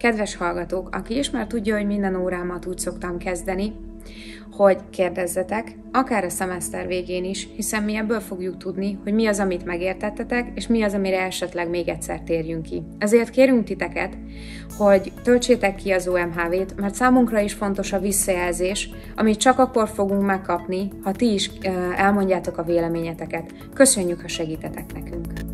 Kedves hallgatók, aki ismer tudja, hogy minden órámat úgy szoktam kezdeni, hogy kérdezzetek, akár a szemeszter végén is, hiszen mi ebből fogjuk tudni, hogy mi az, amit megértettetek, és mi az, amire esetleg még egyszer térjünk ki. Ezért kérünk titeket, hogy töltsétek ki az OMHV-t, mert számunkra is fontos a visszajelzés, amit csak akkor fogunk megkapni, ha ti is elmondjátok a véleményeteket. Köszönjük, ha segítetek nekünk!